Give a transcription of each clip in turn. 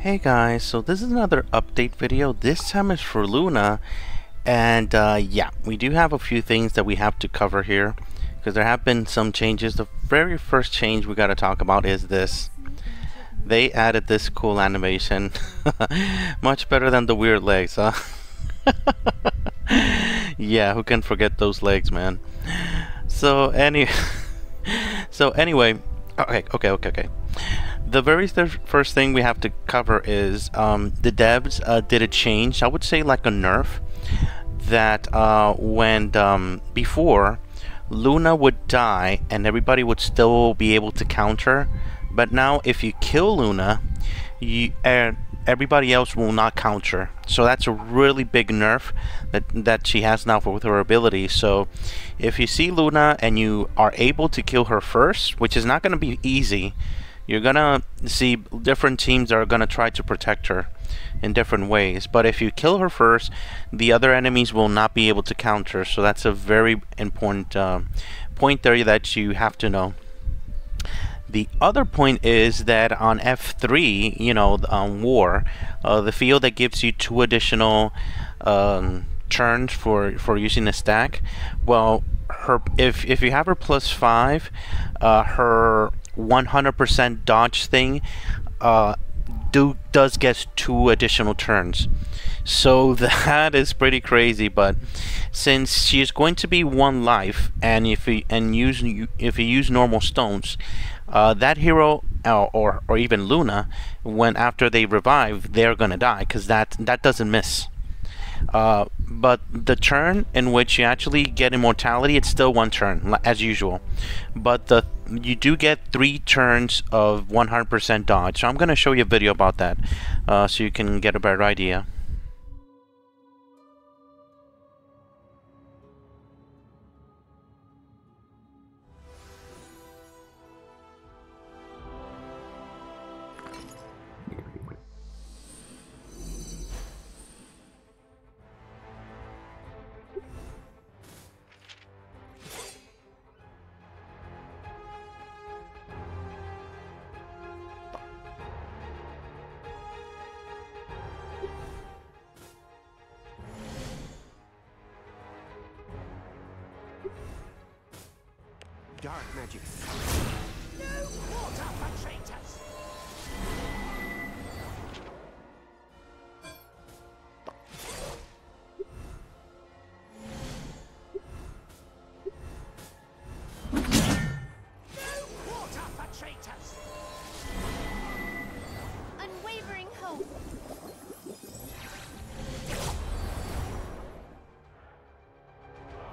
Hey guys, so this is another update video. This time is for Luna. And uh, yeah, we do have a few things that we have to cover here. Because there have been some changes. The very first change we got to talk about is this. They added this cool animation. Much better than the weird legs, huh? yeah, who can forget those legs, man? So any, so anyway, okay, okay, okay, okay. The very first thing we have to cover is um, the devs uh, did a change. I would say like a nerf that uh, when um, before Luna would die and everybody would still be able to counter, but now if you kill Luna, you uh, everybody else will not counter. So that's a really big nerf that that she has now for, with her ability. So if you see Luna and you are able to kill her first, which is not going to be easy, you're gonna see different teams are gonna try to protect her in different ways. But if you kill her first, the other enemies will not be able to counter. So that's a very important uh, point there that you have to know. The other point is that on F3, you know, on War, uh, the field that gives you two additional um, turns for for using a stack. Well, her if if you have her plus five, uh, her 100% dodge thing uh, do does get two additional turns. So that is pretty crazy, but since she is going to be one life, and if you and use if you use normal stones, uh, that hero uh, or or even Luna, when after they revive, they're gonna die because that that doesn't miss. Uh, but the turn in which you actually get immortality, it's still one turn as usual. But the you do get three turns of 100% dodge. So I'm going to show you a video about that uh, so you can get a better idea. Dark magic. No quarter for traitors! No quarter for traitors! Unwavering hope.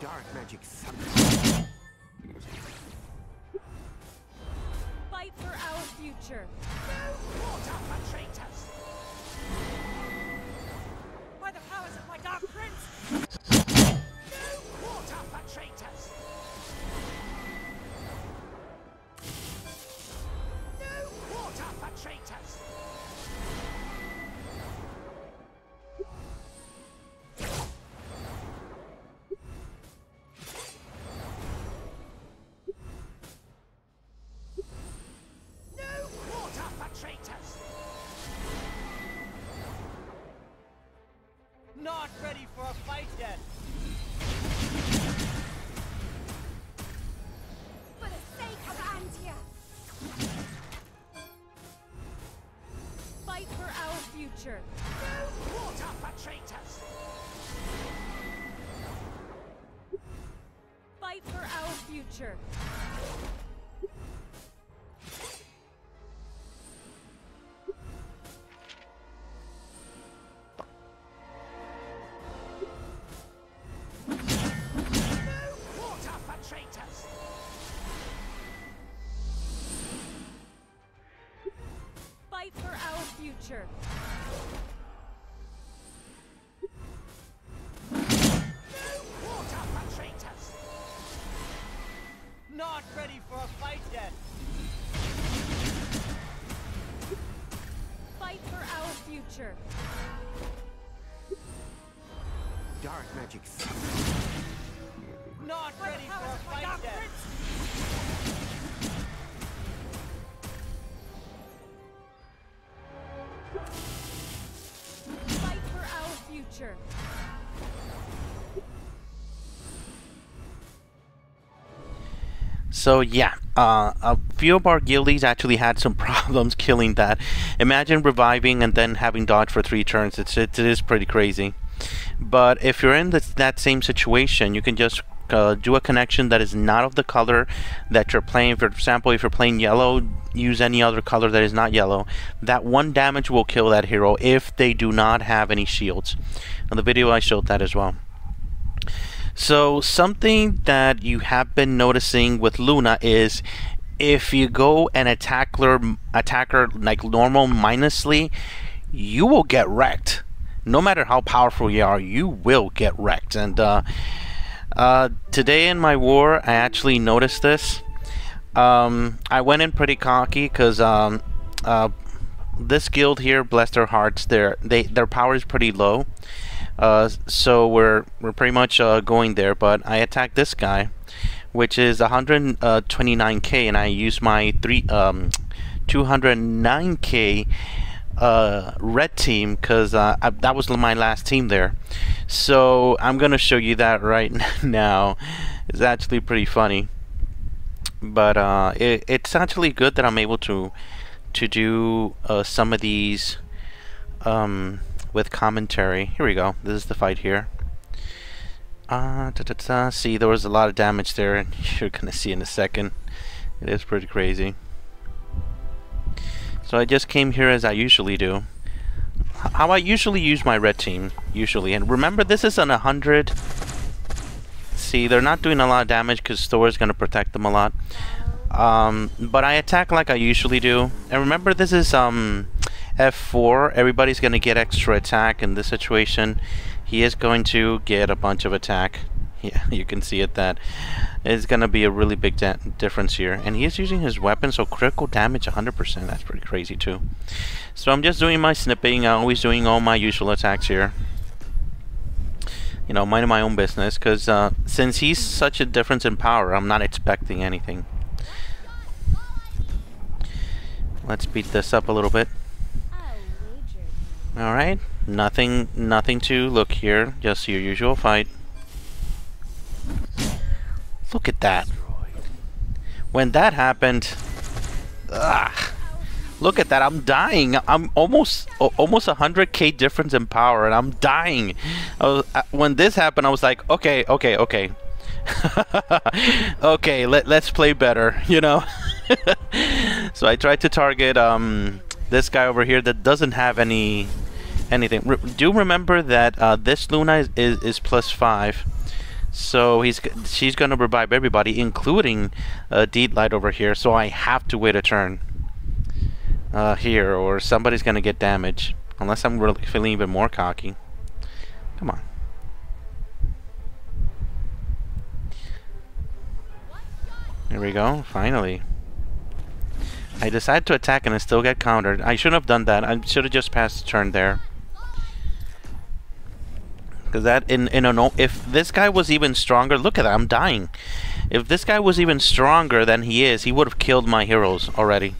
Dark magic. Fight for our future. No quarter for traitors! By the powers of my dark prince! No quarter for traitors! No quarter for traitors! Future. No quarter for traitors! Fight for our future. For our future. Magic. Not ready for a fight yet. Fight for our future. So yeah, uh, a few of our guildies actually had some problems killing that. Imagine reviving and then having dodge for three turns. It's it, it is pretty crazy. But if you're in that same situation, you can just uh, do a connection that is not of the color that you're playing. For example, if you're playing yellow, use any other color that is not yellow. That one damage will kill that hero if they do not have any shields. In the video, I showed that as well. So something that you have been noticing with Luna is if you go and attacker attacker like normal minusly, you will get wrecked. No matter how powerful you are, you will get wrecked. And uh, uh, today in my war, I actually noticed this. Um, I went in pretty cocky because um, uh, this guild here, bless their hearts, their they their power is pretty low. Uh, so we're we're pretty much uh, going there. But I attacked this guy, which is 129k, and I used my three um, 209k uh, red team because uh, that was my last team there. So I'm gonna show you that right now. It's actually pretty funny, but uh, it, it's actually good that I'm able to to do uh, some of these um, with commentary. Here we go. This is the fight here. Uh, da, da, da. See, there was a lot of damage there, and you're gonna see in a second. It is pretty crazy. So I just came here as I usually do. How I usually use my red team, usually. And remember, this is an 100. See, they're not doing a lot of damage because Thor is going to protect them a lot. Um, but I attack like I usually do. And remember, this is um, F4. Everybody's going to get extra attack in this situation. He is going to get a bunch of attack. Yeah, you can see it that it's going to be a really big difference here. And he is using his weapon, so critical damage 100%. That's pretty crazy too. So I'm just doing my snipping. I'm always doing all my usual attacks here. You know, minding my own business. Because uh, since he's such a difference in power, I'm not expecting anything. Let's beat this up a little bit. Alright, nothing nothing to look here, just your usual fight. Look at that. When that happened, ugh, look at that. I'm dying. I'm almost almost 100k difference in power, and I'm dying. Was, uh, when this happened, I was like, okay, okay, okay. okay, let, let's play better, you know? so I tried to target um, this guy over here that doesn't have any anything. Re do remember that uh, this Luna is, is, is plus 5. So he's she's gonna revive everybody, including uh, Deedlight over here. So I have to wait a turn uh, here, or somebody's gonna get damaged. Unless I'm really feeling even more cocky. Come on. Here we go. Finally. I decided to attack and I still get countered. I shouldn't have done that. I should have just passed the turn there. Because that in in a no if this guy was even stronger, look at that, I'm dying. If this guy was even stronger than he is, he would have killed my heroes already.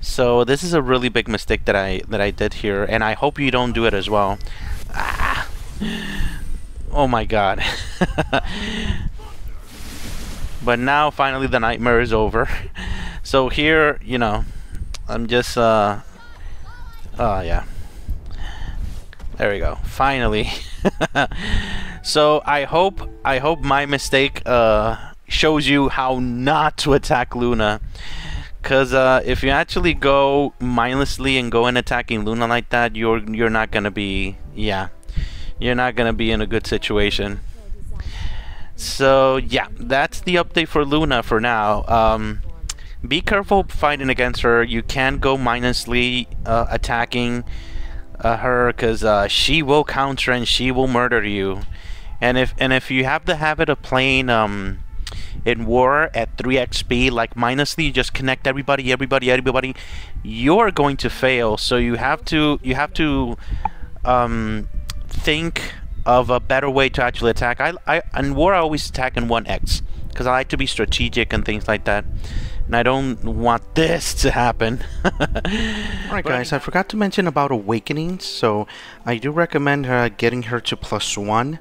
So this is a really big mistake that I that I did here, and I hope you don't do it as well. Ah. Oh my god. but now finally the nightmare is over. So here, you know, I'm just uh oh yeah. There we go. Finally. so I hope I hope my mistake uh, shows you how not to attack Luna. Cause uh, if you actually go mindlessly and go in attacking Luna like that, you're you're not gonna be yeah, you're not gonna be in a good situation. So yeah, that's the update for Luna for now. Um, be careful fighting against her. You can go mindlessly uh, attacking uh, her because uh, she will counter and she will murder you. And if and if you have the habit of playing um, in war at 3x speed, like mindlessly, you just connect everybody, everybody, everybody, you're going to fail. So you have to you have to um, think of a better way to actually attack. I, I in war I always attack in 1x because I like to be strategic and things like that. And I don't want this to happen. Alright guys, I forgot to mention about Awakenings, so I do recommend uh, getting her to plus one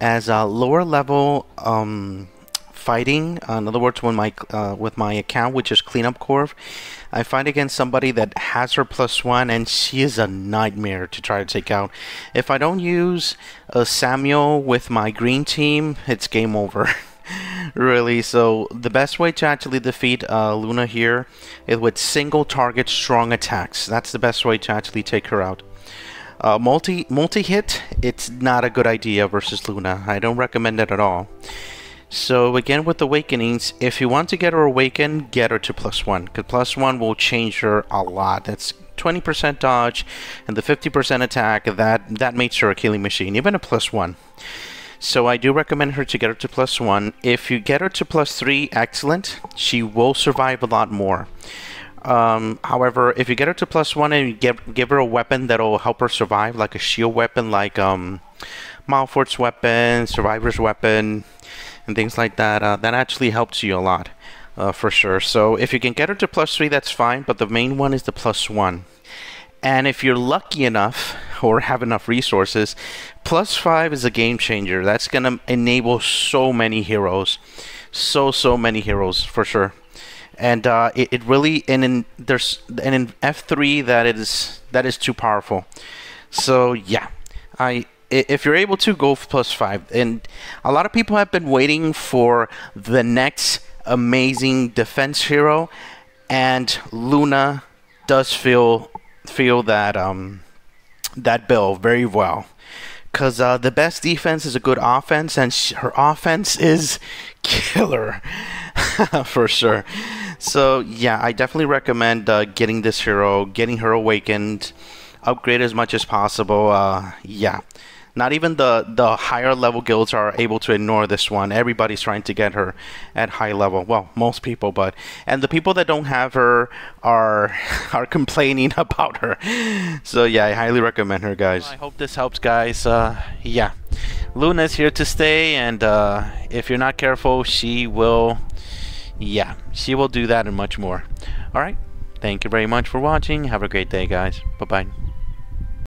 as a lower level um, fighting. Uh, in other words, when my uh, with my account, which is Cleanup Corv, I fight against somebody that has her plus one, and she is a nightmare to try to take out. If I don't use uh, Samuel with my green team, it's game over. really, so the best way to actually defeat uh, Luna here is with single target strong attacks. That's the best way to actually take her out. Uh, multi multi hit, it's not a good idea versus Luna. I don't recommend it at all. So again with Awakenings, if you want to get her awakened, get her to plus one, because plus one will change her a lot. That's 20% dodge and the 50% attack. That that makes her a killing machine, even a plus one. So I do recommend her to get her to plus one. If you get her to plus three, excellent. She will survive a lot more. Um, however, if you get her to plus one and you give, give her a weapon that'll help her survive, like a shield weapon, like um, Malfort's weapon, Survivor's weapon, and things like that, uh, that actually helps you a lot, uh, for sure. So if you can get her to plus three, that's fine, but the main one is the plus one. And if you're lucky enough or have enough resources, plus five is a game changer. That's gonna enable so many heroes, so so many heroes for sure. And uh, it, it really and in there's and in F3 that is that is too powerful. So yeah, I if you're able to go plus five, and a lot of people have been waiting for the next amazing defense hero, and Luna does feel feel that um that bill very well because uh, the best defense is a good offense, and her offense is killer for sure. So yeah, I definitely recommend uh, getting this hero, getting her awakened, upgrade as much as possible. Uh, yeah. Not even the, the higher level guilds are able to ignore this one. Everybody's trying to get her at high level. Well, most people, but and the people that don't have her are are complaining about her. So yeah, I highly recommend her, guys. I hope this helps, guys. Uh, yeah, Luna's here to stay, and uh, if you're not careful, she will. Yeah, she will do that and much more. All right. Thank you very much for watching. Have a great day, guys. Bye bye.